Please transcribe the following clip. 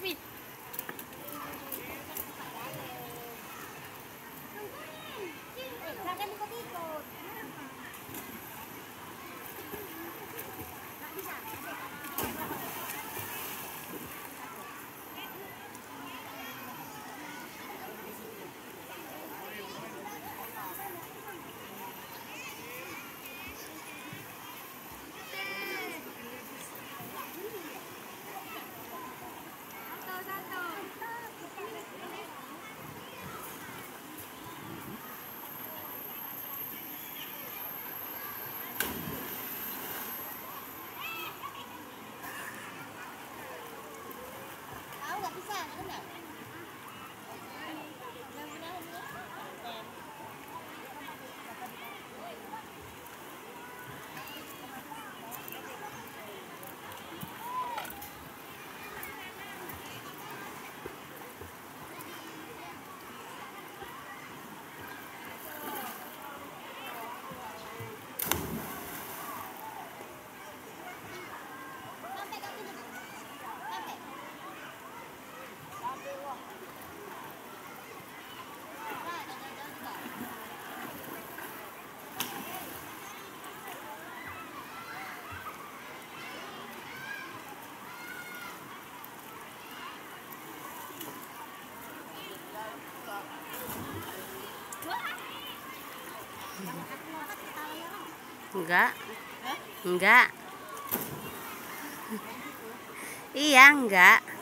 Happy。饭，真的。Enggak. Enggak. Iya, enggak.